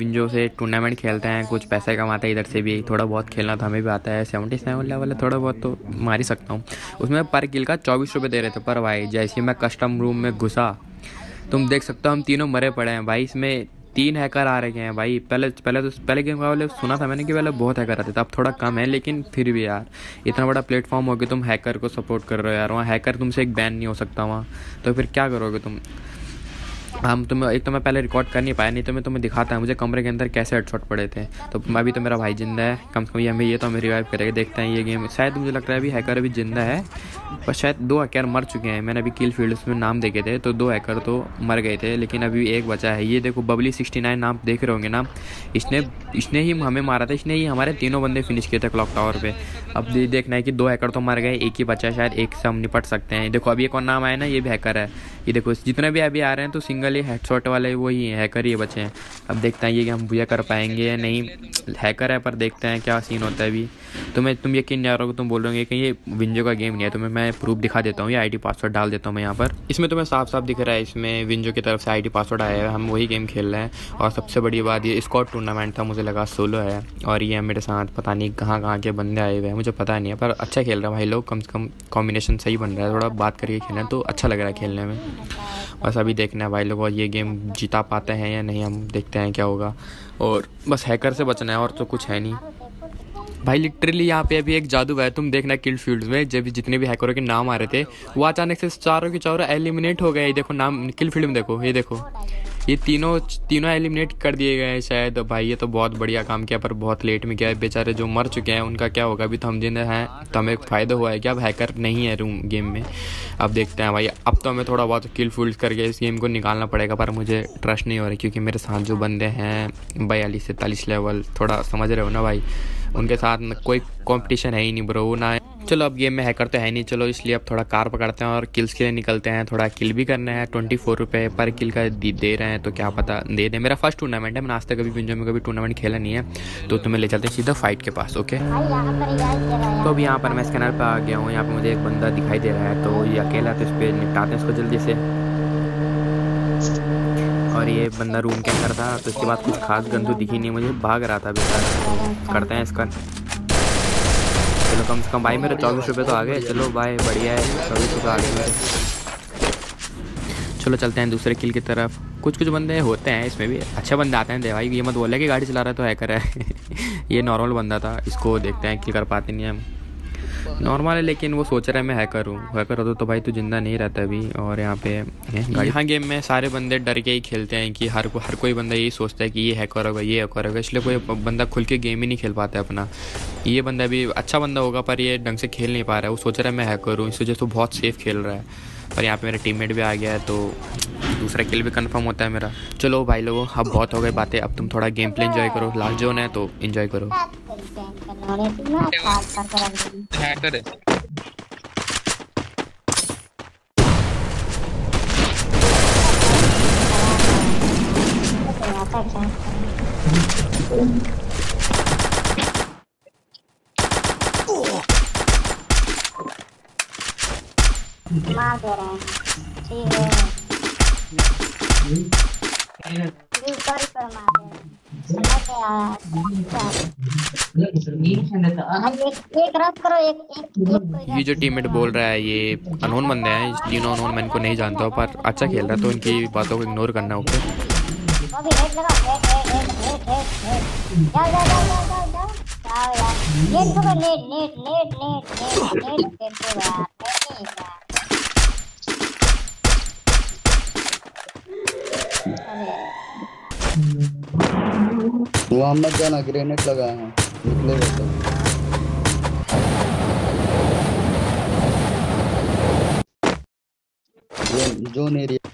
WinZO से tournament खेलते हैं, कुछ पैसे कमाते हैं, इधर से भी थोड़ा बहुत खेलना तो हमें भी आता है। सेवेंटी सेवन लेवल है थोड़ा बहुत तो मार ही सकता हूँ। उसमें पर किल का चौबीस रुपये दे रहे थे, पर भाई, जैसे मैं कस्टम रूम में घुसा, तुम देख सकते हो हम तीनों मरे पड़े हैं। भाई, इसमें तीन हैकर आ रहे हैं, भाई। पहले पहले तो पहले गेम वाले सुना था मैंने कि पहले बहुत हैकर आते थे, अब थोड़ा कम है, लेकिन फिर भी यार, इतना बड़ा प्लेटफॉर्म हो गया तुम हैकर को सपोर्ट कर रहे हो यार। वहाँ हैकर तुमसे एक बैन नहीं हो सकता वहाँ। तो फिर क्या करोगे तुम? हम तुम एक तो मैं पहले रिकॉर्ड कर नहीं पाया, नहीं तो मैं तुम्हें दिखाता है मुझे कमरे के अंदर कैसे हेडशॉट पड़े थे। तो अभी तो मेरा भाई ज़िंदा है, कम से कम ये हमें, ये तो हमें रिवाइव करेगा, देखते हैं ये गेम शायद मुझे लग रहा है अभी हैकर अभी ज़िंदा है, पर शायद दो हैकर मर चुके हैं। मैंने अभी किल फ़ील्ड में नाम देखे थे तो दो हैकर तो मर गए थे, लेकिन अभी एक बचा है। ये देखो बबली सिक्सटी नाइन नाम देख रहे होंगे ना, इसने इसने ही हमें मारा था, इसने ही हमारे तीनों बंदे फिनिश किए थे क्लॉक टावर पर अब देखना है कि दो हैकर तो मर गए, एक ही बचा है, शायद एक से हम निपट सकते हैं। देखो, अभी एक और नाम आया ना, ये भी हैकर है। ये देखो, जितने भी अभी आ रहे हैं तो सिंगल ही हेडशॉट वाले वही हैकर ही बचे हैं। अब देखते हैं ये कि हम भूया कर पाएँगे या नहीं। हैकर है, पर देखते हैं क्या सीन होता है अभी। तो मैं तुम यकीन नहीं आ रहा हो तुम बोल रहे हो कि ये विंजो का गेम नहीं है। तुम्हें मैं प्रूफ दिखा देता हूँ, ये आईडी पासवर्ड डाल देता हूँ मैं यहाँ पर। इसमें तुम्हें साफ़ साफ़ दिख रहा है, इसमें विंजो की तरफ़ से आईडी पासवर्ड आया है। हम वही गेम खेल रहे हैं। और सबसे बड़ी बात ये स्कॉट टूर्नामेंट था, मुझे लगा सोलो है। और ये मेरे साथ पता नहीं कहाँ कहाँ के बंदे आए हुए हैं, मुझे पता नहीं है। पर अच्छा खेल रहा है भाई लोग, कम से कम कॉम्बिनेशन सही बन रहा है। थोड़ा बात करके खेलना तो अच्छा लग रहा है खेलने में। बस अभी देखना है भाई लोग ये गेम जीता पाते हैं या नहीं, हम देखते हैं क्या होगा। और बस हैकर से बचना है, और तो कुछ है नहीं। भाई लिटरली यहाँ पे अभी एक जादू है, तुम देखना किल फ़ील्ड में, जब जितने भी हैकरों के नाम आ रहे थे, वो अचानक से चारों के चारों एलिमिनेट हो गए। देखो नाम किल फ़ील्ड में देखो, ये देखो। ये तीनों तीनों एलिमिनेट कर दिए गए हैं शायद। भाई, ये तो बहुत बढ़िया काम किया, पर बहुत लेट में किया है बेचारे जो मर चुके हैं, उनका क्या होगा? अभी तो हम जिन्हें हैं तो हमें फ़ायदा हुआ है कि अब हैकर नहीं है रूम गेम में। अब देखते हैं भाई, अब तो हमें थोड़ा बहुत किल फुल करके इस गेम को निकालना पड़ेगा, पर मुझे ट्रस्ट नहीं हो रहा, क्योंकि मेरे साथ जो बंदे हैं, बयालीस सैंतालीस लेवल थोड़ा समझ रहे हो ना भाई? उनके साथ कोई कंपटीशन है ही नहीं ब्रो ना चलो अब गेम में हैकर तो है नहीं चलो इसलिए अब थोड़ा कार पकड़ते हैं और किल्स के लिए निकलते हैं थोड़ा किल भी करना है ट्वेंटी फोर रुपये पर किल का दे रहे हैं तो क्या पता दे दें। मेरा फ़र्स्ट टूर्नामेंट है मैंने आज तक कभी पिंजो में कभी टूर्नामेंट खेला नहीं है तो तुम्हें ले चलते हैं सीधा फाइट के पास ओके तो अभी यहाँ पर मैं स्कैनर पर आ गया हूँ यहाँ पर मुझे एक बंदा दिखाई दे रहा है तो ये अकेला तो इस पर निपटाते हैं उसको जल्दी से। और ये बंदा रूम के अंदर था तो इसके बाद कुछ खास गंदू दिखी नहीं मुझे भाग रहा था बेचारा तो करते हैं इसका। चलो कम से कम भाई मेरे चौबीस रुपये तो आ गए। चलो भाई बढ़िया है, चौबीस रुपये आ गए मेरे। चलो चलते हैं दूसरे किल की तरफ़। कुछ कुछ बंदे होते हैं इसमें भी। अच्छे बंदे आते हैं, भाई, ये मत बोला कि गाड़ी चला रहा है तो हैकर है। ये नॉर्मल बंदा था, इसको देखते हैं, किल कर पाते नहीं हम। नॉर्मल है, लेकिन वो सोच रहा है, मैं हैकर हूँ। हैकर होता तो भाई तू ज़िंदा नहीं रहता अभी, और यहाँ पे यहाँ गेम में सारे बंदे डर के ही खेलते हैं कि हर हर कोई बंदा यही सोचता है कि ये हैकर होगा, ये हैकर होगा, इसलिए कोई बंदा खुल के गेम ही नहीं खेल पाता है अपना। ये बंदा भी अच्छा बंदा होगा, पर ये ढंग से खेल नहीं पा रहा है। वो सोच रहा है, मैं हैकर हूँ, इस वजह से बहुत सेफ़ खेल रहा है। पर यहाँ पे मेरा टीममेट भी आ गया है तो दूसरा किल भी कंफर्म होता है मेरा। चलो भाई लोगों, अब बहुत हो गए बातें, अब तुम थोड़ा गेम प्ले इन्जॉय करो। लास्ट जोन है तो इन्जॉय करो। हैं है ये जो टीममेट बोल रहा है ये अनोन बंदे हैं तीनों अनोन मैं इनको नहीं जानता हूँ पर अच्छा खेल रहा है तो इनकी बातों को इग्नोर करना ओके मोहम्मद जाना ग्रेनेड लगाए हैं। निकले तो जोन एरिया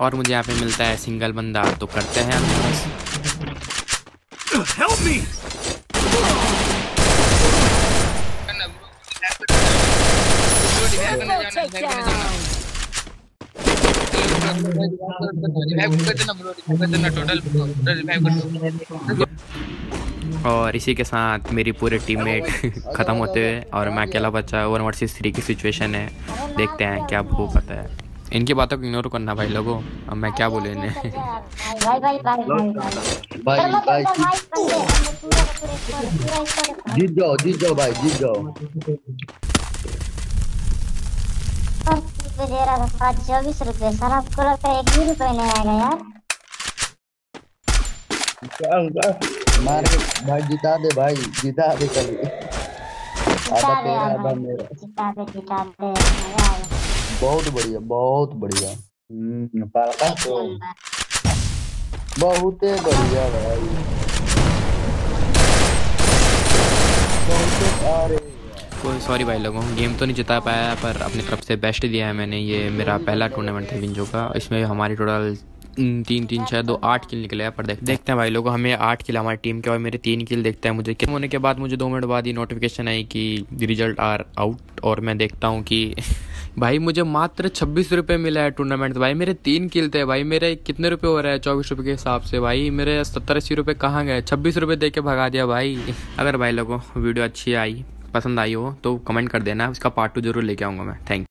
और मुझे यहाँ पे मिलता है सिंगल बंदा तो करते हैं Help me! और इसी के साथ मेरी पूरे टीममेट ख़त्म होते हुए और मैं अकेला बच्चा वन वर्सेस थ्री की सिचुएशन है। देखते हैं क्या भूख आता है। इनकी बातों को इग्नोर करना भाई लोगों। अब मैं क्या बोलूँ इन्हें? जीत जाओ जीत जाओ भाई जीत जाओ। रुपए दे रहा था चौबीस रुपए सर आपको लगता है एक भी रुपए नहीं आएगा यार? मार के भाई जिता दे भाई जिता दे कभी। जिता दे आधा। मेरा। जिता दे जिता दे बहुत बढ़िया बहुत बढ़िया। हम्म पालका तो बहुत बढ़िया भाई। बहुत अरे कोई सॉरी भाई लोगों गेम तो नहीं जिता पाया, पर अपनी तरफ़ से बेस्ट दिया है मैंने। ये मेरा पहला टूर्नामेंट था विंजो का। इसमें हमारी टोटल तीन तीन छः दो, आठ किल निकले हैं, पर देख, देखते हैं भाई लोगों, हमें आठ किल हमारी टीम के और मेरे तीन किल देखते हैं मुझे। होने के बाद, मुझे दो मिनट बाद ही नोटिफिकेशन आई कि रिज़ल्ट आर आउट और मैं देखता हूँ कि भाई मुझे मात्र छब्बीस रुपये मिला है टूर्नामेंट भाई मेरे तीन किल थे, भाई मेरे कितने रुपये हो रहे हैं चौबीस रुपये के हिसाब से? भाई मेरे सत्तर, अस्सी रुपये कहाँ गए? छब्बीस रुपये दे के भगा दिया भाई। अगर भाई लोगों वीडियो अच्छी आई पसंद आई हो तो कमेंट कर देना, इसका पार्ट टू ज़रूर लेके आऊँगा मैं. थैंक